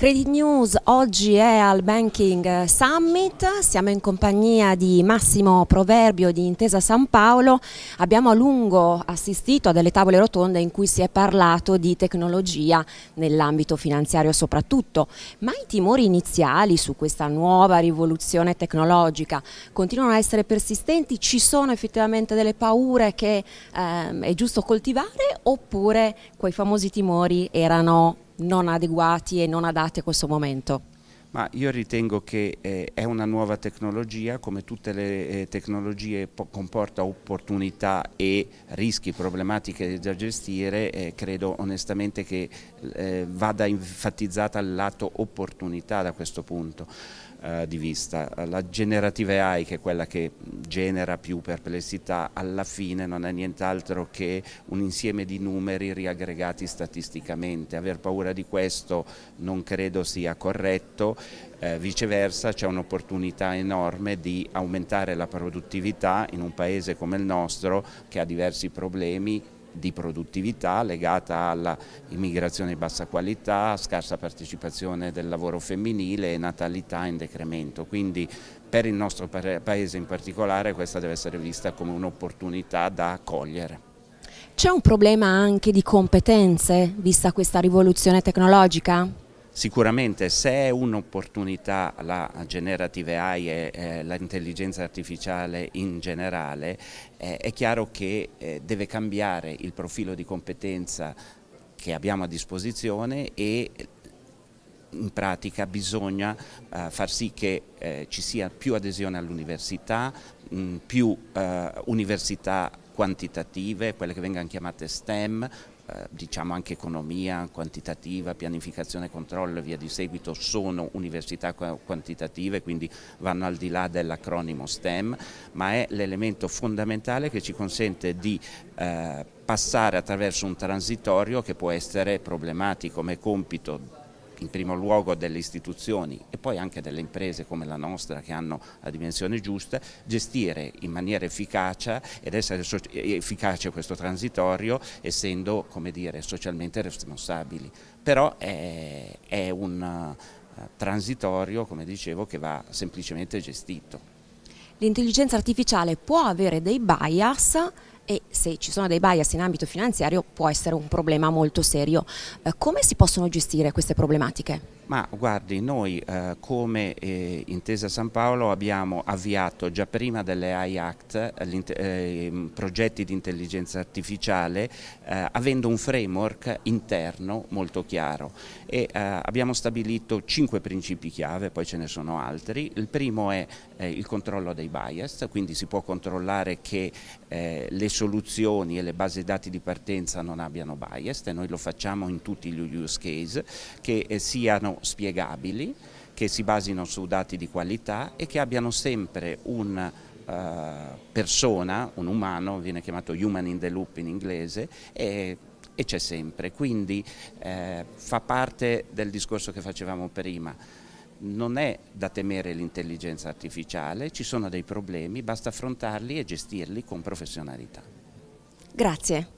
Credit News oggi è al Banking Summit, siamo in compagnia di Massimo Proverbio di Intesa San Paolo, abbiamo a lungo assistito a delle tavole rotonde in cui si è parlato di tecnologia nell'ambito finanziario soprattutto, ma i timori iniziali su questa nuova rivoluzione tecnologica continuano a essere persistenti, ci sono effettivamente delle paure che ehm, è giusto coltivare? Oppure quei famosi timori erano non adeguati e non adatti a questo momento? Ma io ritengo che eh, è una nuova tecnologia, come tutte le eh, tecnologie comporta opportunità e rischi, problematiche da gestire, eh, credo onestamente che eh, vada enfatizzata il lato opportunità da questo punto eh, di vista. La generative AI, che è quella che genera più perplessità, alla fine non è nient'altro che un insieme di numeri riaggregati statisticamente. Aver paura di questo non credo sia corretto, eh, viceversa c'è un'opportunità enorme di aumentare la produttività in un paese come il nostro che ha diversi problemi di produttività legata all'immigrazione di bassa qualità, scarsa partecipazione del lavoro femminile e natalità in decremento. Quindi per il nostro paese in particolare questa deve essere vista come un'opportunità da cogliere. C'è un problema anche di competenze vista questa rivoluzione tecnologica? Sicuramente se è un'opportunità la generative AI e eh, l'intelligenza artificiale in generale, eh, è chiaro che eh, deve cambiare il profilo di competenza che abbiamo a disposizione e in pratica bisogna uh, far sì che eh, ci sia più adesione all'università, più uh, università quantitative, quelle che vengono chiamate STEM, eh, diciamo anche economia quantitativa, pianificazione controllo e via di seguito sono università quantitative, quindi vanno al di là dell'acronimo STEM, ma è l'elemento fondamentale che ci consente di eh, passare attraverso un transitorio che può essere problematico come compito in primo luogo delle istituzioni e poi anche delle imprese come la nostra che hanno la dimensione giusta, gestire in maniera efficace ed essere efficace questo transitorio essendo come dire, socialmente responsabili. Però è, è un uh, transitorio, come dicevo, che va semplicemente gestito. L'intelligenza artificiale può avere dei bias e se ci sono dei bias in ambito finanziario può essere un problema molto serio. Eh, come si possono gestire queste problematiche? Ma guardi, noi eh, come eh, Intesa San Paolo abbiamo avviato già prima delle AI Act eh, progetti di intelligenza artificiale eh, avendo un framework interno molto chiaro e eh, abbiamo stabilito cinque principi chiave, poi ce ne sono altri. Il primo è eh, il controllo dei bias, quindi si può controllare che le soluzioni e le basi dati di partenza non abbiano bias e noi lo facciamo in tutti gli use case che siano spiegabili, che si basino su dati di qualità e che abbiano sempre una uh, persona, un umano, viene chiamato human in the loop in inglese, e, e c'è sempre. Quindi eh, fa parte del discorso che facevamo prima. Non è da temere l'intelligenza artificiale, ci sono dei problemi, basta affrontarli e gestirli con professionalità. Grazie.